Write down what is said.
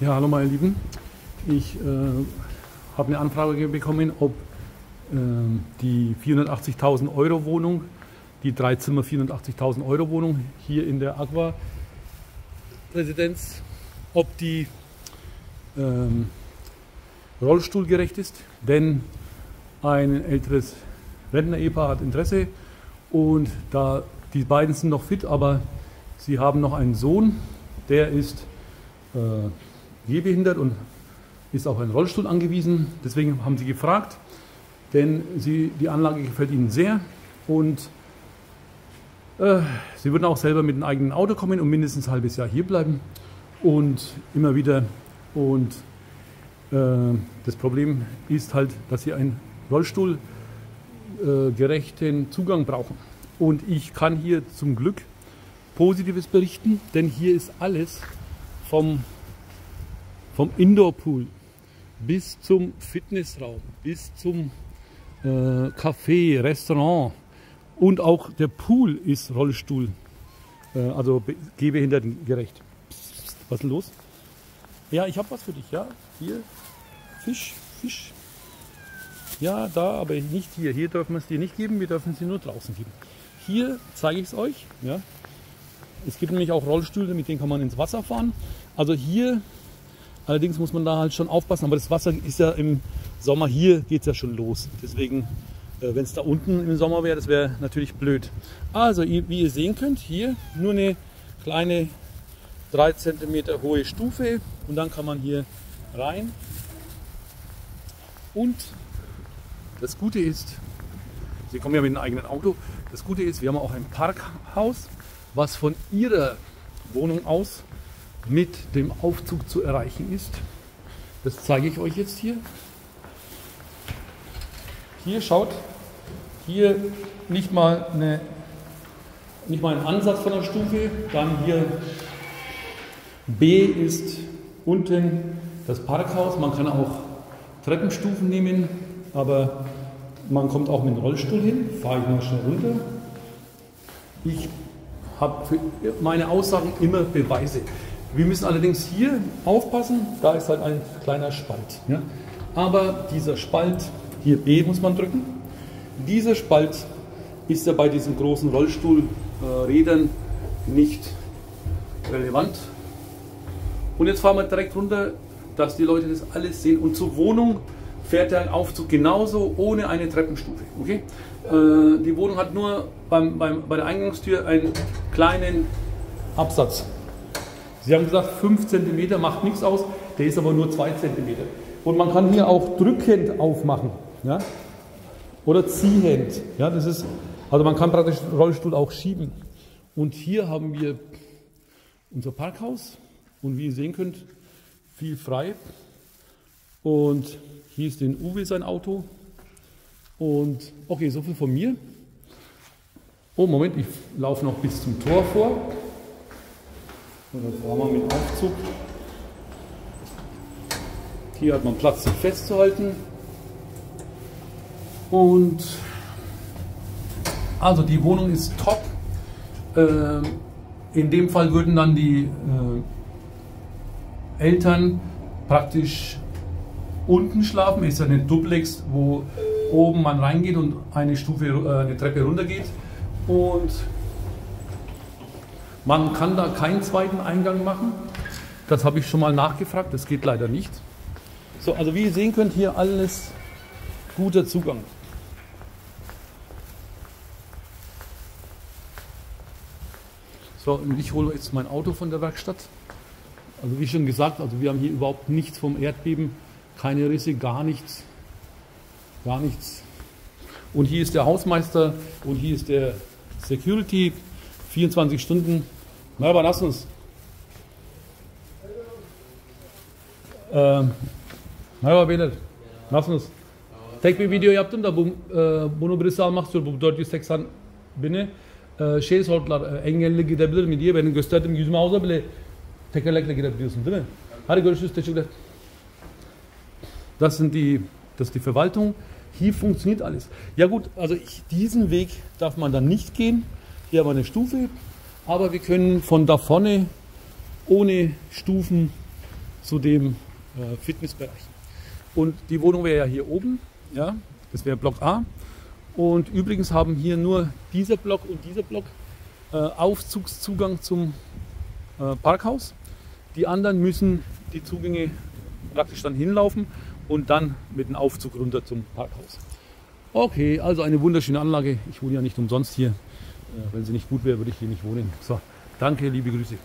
Ja, hallo meine Lieben. Ich äh, habe eine Anfrage bekommen, ob äh, die 480.000 Euro Wohnung, die drei Zimmer 480.000 Euro Wohnung hier in der Aqua Residenz, ob die ähm, rollstuhlgerecht ist. Denn ein älteres Rentner-Ehepaar hat Interesse und da die beiden sind noch fit, aber sie haben noch einen Sohn, der ist äh, gehbehindert und ist auf einen Rollstuhl angewiesen. Deswegen haben sie gefragt, denn sie, die Anlage gefällt ihnen sehr und äh, sie würden auch selber mit einem eigenen Auto kommen und mindestens ein halbes Jahr hier bleiben und immer wieder. Und äh, das Problem ist halt, dass sie einen Rollstuhlgerechten äh, Zugang brauchen. Und ich kann hier zum Glück Positives berichten, denn hier ist alles vom vom Indoor-Pool bis zum Fitnessraum, bis zum äh, Café, Restaurant und auch der Pool ist Rollstuhl, äh, also gehbehindertengerecht. Was ist los? Ja, ich habe was für dich, ja. Hier, Fisch, Fisch. Ja, da, aber nicht hier. Hier dürfen wir es dir nicht geben, wir dürfen es dir nur draußen geben. Hier zeige ich es euch. Ja. Es gibt nämlich auch Rollstühle, mit denen kann man ins Wasser fahren. Also hier Allerdings muss man da halt schon aufpassen. Aber das Wasser ist ja im Sommer hier geht es ja schon los. Deswegen, äh, wenn es da unten im Sommer wäre, das wäre natürlich blöd. Also, wie ihr sehen könnt, hier nur eine kleine 3 cm hohe Stufe und dann kann man hier rein. Und das Gute ist, Sie kommen ja mit einem eigenen Auto. Das Gute ist, wir haben auch ein Parkhaus, was von Ihrer Wohnung aus mit dem Aufzug zu erreichen ist. Das zeige ich euch jetzt hier. Hier schaut, hier nicht mal, eine, nicht mal ein Ansatz von der Stufe, dann hier B ist unten das Parkhaus. Man kann auch Treppenstufen nehmen, aber man kommt auch mit dem Rollstuhl hin. Fahre ich mal schnell runter. Ich habe für meine Aussagen immer Beweise. Wir müssen allerdings hier aufpassen, da ist halt ein kleiner Spalt. Ja? Aber dieser Spalt, hier B muss man drücken, dieser Spalt ist ja bei diesen großen Rollstuhlrädern nicht relevant. Und jetzt fahren wir direkt runter, dass die Leute das alles sehen. Und zur Wohnung fährt der Aufzug genauso ohne eine Treppenstufe. Okay? Äh, die Wohnung hat nur beim, beim, bei der Eingangstür einen kleinen Absatz. Sie haben gesagt, 5 cm macht nichts aus, der ist aber nur 2 cm. Und man kann hier auch drückend aufmachen. Ja? Oder ziehend. Ja, das ist, also man kann praktisch den Rollstuhl auch schieben. Und hier haben wir unser Parkhaus. Und wie ihr sehen könnt, viel frei. Und hier ist den Uwe sein Auto. Und okay, so viel von mir. Oh, Moment, ich laufe noch bis zum Tor vor. Und dann fahren wir mit Aufzug. Hier hat man Platz, sich festzuhalten. Und also die Wohnung ist top. Ähm, in dem Fall würden dann die äh, Eltern praktisch unten schlafen. Ist ja eine Duplex, wo oben man reingeht und eine Stufe, äh, eine Treppe runter geht. Und man kann da keinen zweiten Eingang machen. Das habe ich schon mal nachgefragt, das geht leider nicht. So, also wie ihr sehen könnt, hier alles guter Zugang. So, und ich hole jetzt mein Auto von der Werkstatt. Also wie schon gesagt, also wir haben hier überhaupt nichts vom Erdbeben, keine Risse, gar nichts. Gar nichts. Und hier ist der Hausmeister und hier ist der Security, 24 Stunden Merhaba nasılsınız? Ee, merhaba beyler. Nasılsınız? Tek bir video yaptım da bu e, bunu birisi almak istiyor. Bu 480 bini e, şey sordular e, engelli gidebilir mi diye. Benim gösterdiğim yüzme havuza bile tekerlekle girebiliyorsun değil mi? Hadi görüşürüz. Teşekkürler. Das sind die, das die Verwaltung. Hier funktioniert alles. Ja gut, also ich, diesen Weg darf man dann nicht gehen. Hier haben wir eine Stufe, aber wir können von da vorne ohne Stufen zu dem äh, Fitnessbereich. Und die Wohnung wäre ja hier oben, ja, das wäre Block A. Und übrigens haben hier nur dieser Block und dieser Block äh, Aufzugszugang zum äh, Parkhaus. Die anderen müssen die Zugänge praktisch dann hinlaufen und dann mit dem Aufzug runter zum Parkhaus. Okay, also eine wunderschöne Anlage. Ich wohne ja nicht umsonst hier. Wenn sie nicht gut wäre, würde ich hier nicht wohnen. So, danke, liebe Grüße.